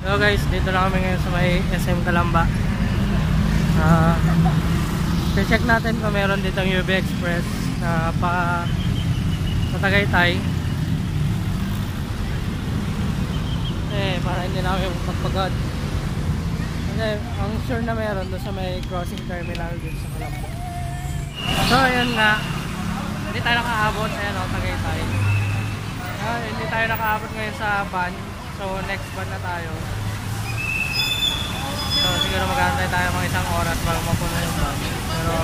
So guys, dito na kami ngayon sa may SM Kalamba. Ah, uh, check natin kung meron dito UB Express na pa sa Tagaytay. Eh, para hindi na kami magpagod. Kasi ang sure na meron doon sa may crossing terminal dito sa Kalamba. So, ayun nga. Hindi tayo nakaabot. Ayan o, Tagaytay. Ah, hindi tayo nakaabot ngayon sa van. So, next van na tayo. So, siguro mag-aantay tayo mga isang oras bago mapuno yung van. Pero,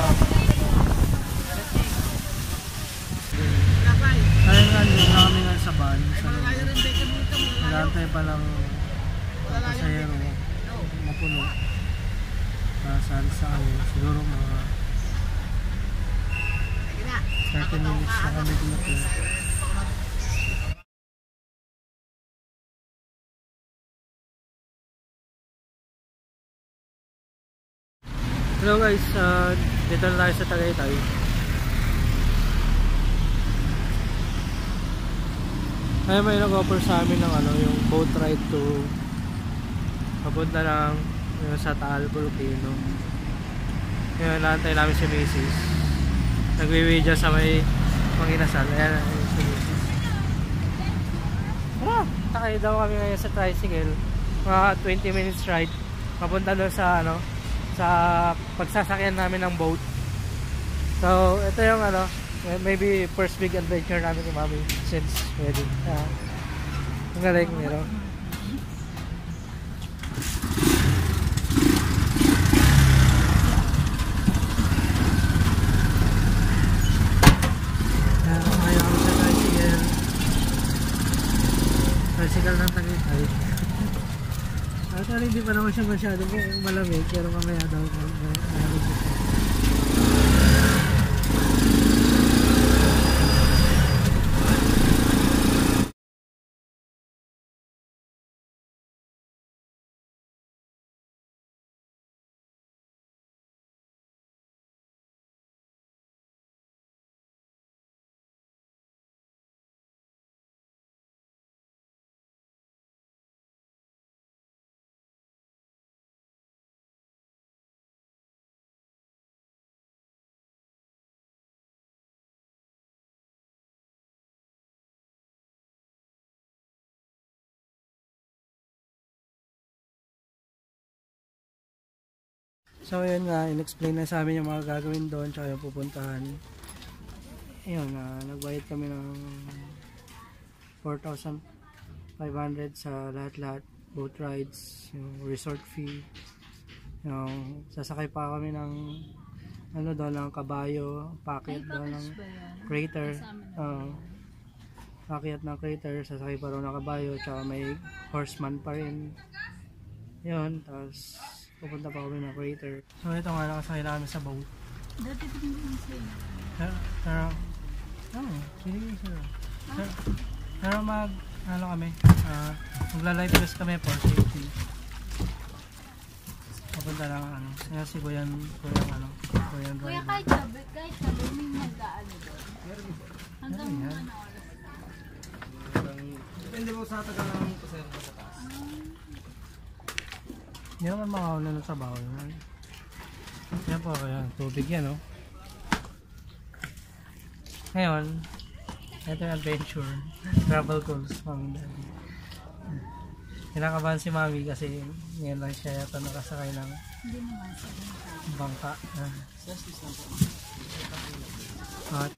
ayun nga, hindi kami nga sa van. So, mag-aantay pa lang pasayero mapuno. Uh, saan sa kami. Siguro mga 30 minutes na kami dito. Hello guys, uh, dito na tayo sa Tagaytay. Ay may nag-offer sa amin ng ano, yung boat ride to papunta lang yung sa Taal Volcano. Ngayon, naantay namin si Macy's. Nagwiwidya sa may Panginasal. Ayan, ayan si Macy's. Tara! Takay daw kami ngayon sa tricycle. Mga 20 minutes ride. Papunta doon sa ano, sa pagsasakyan namin ng boat. So, ito yung ano, maybe first big adventure namin ni Mami since wedding. Uh, ang galing, you know. Tricycle. Tricycle ng Tagaytay. Actually, hindi pa naman siya masyadong malamig, pero mamaya daw malamig siya. So yun nga, in-explain na sa amin yung mga gagawin doon tsaka yung pupuntahan. Ayun, uh, nagbayad kami ng 4,500 sa lahat-lahat. Boat rides, yung resort fee. Yung sasakay pa kami ng ano doon ng kabayo, packet doon ng crater. Uh, packet ng crater, sasakay pa rin ng kabayo, tsaka may horseman pa rin. Yun, tapos pupunta pa kami ng crater. So ito nga nakasakay namin sa boat. Dati din din sa'yo. Pero, pero, oh, sige sir. Pero, pero mag, ano kami, uh, magla-live vest kami for safety. Papunta lang, ano, kaya si Kuyan, Kuyan, ano, Kuya, driver. kahit gabi, kahit gabi, may mag-ano doon. Hanggang Ano ano oras. Depende po sa tagal ng pasero sa taas. Hindi naman ng trabaho yun. Yan po, kaya tubig yan, oh. Ngayon, ito yung adventure. Travel calls, mami daddy. Kinakabahan si mami kasi ngayon lang siya yata nakasakay ng Hindi naman sa bangka. Ah.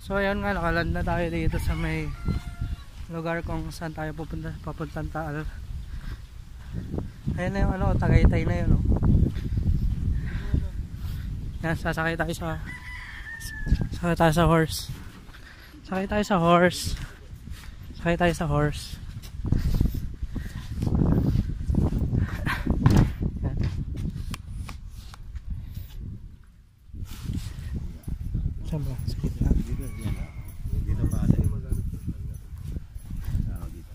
So ayun nga, nakaland na tayo dito sa may lugar kung saan tayo pupunta, papuntang Taal. Ayun na yung ano, Tagaytay na yun. Oh. Yan, sasakay tayo sa sakay tayo sa horse. Sakay tayo sa horse. Sakay tayo sa horse. Yan. Saan ba? Sa gitna. Dito, yan. Dito pa kasi. Tama dito.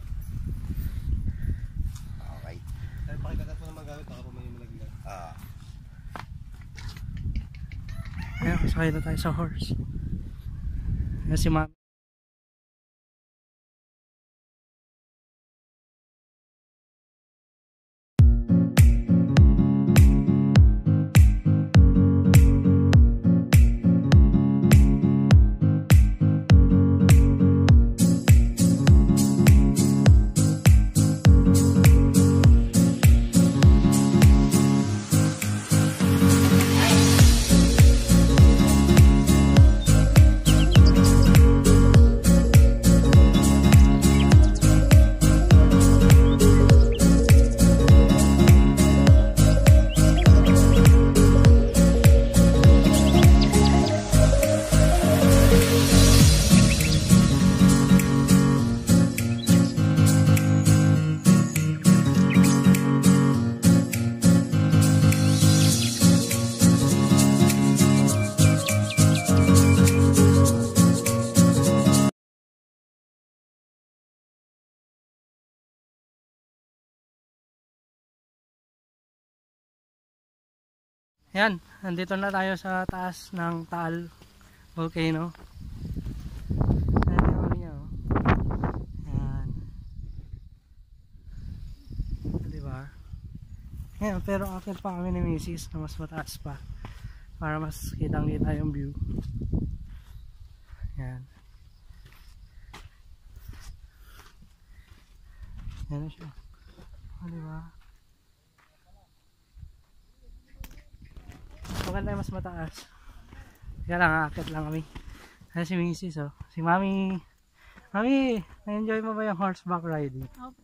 Okay. Ay, pakikagat mo na magamit, baka po may malaglag. Ah. Ayan, sakay na tayo sa horse. Ayan si Yan, nandito na tayo sa taas ng Taal Volcano. Ayan yung ano niya, oh. Yan. Diba? Yan, pero akit pa kami ni Mrs. na mas mataas pa. Para mas kitang kita yung view. Yan. Yan na siya. O, diba? Maganda yung mas mataas. Kaya lang, aakit lang kami. Ayan si Mrs. Oh. Si Mami. Mami, na-enjoy mo ba yung horseback riding? Opo.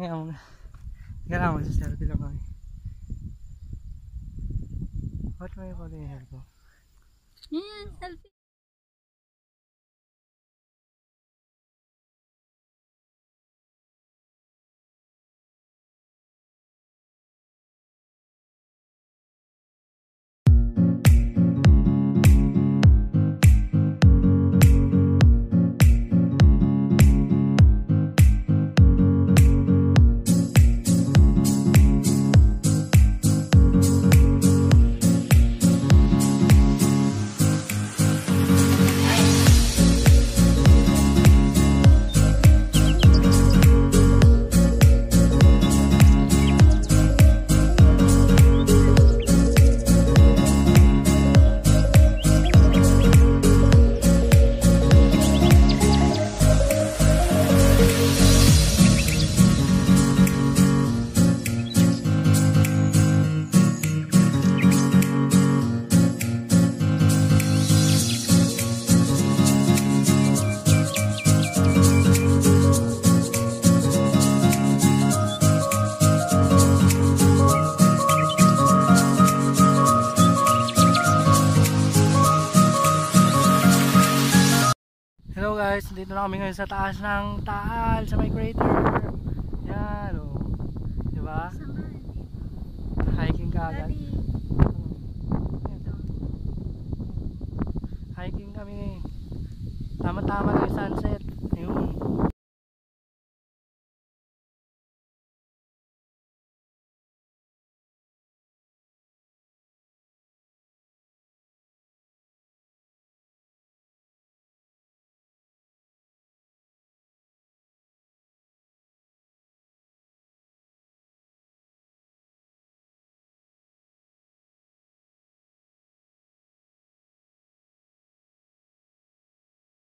Ngayon, kaya lang, magsaselfie lang kami. Ba't may pala yung hair ko? Yan, selfie. Guys, dito na kami ngayon sa taas ng Taal, sa may crater.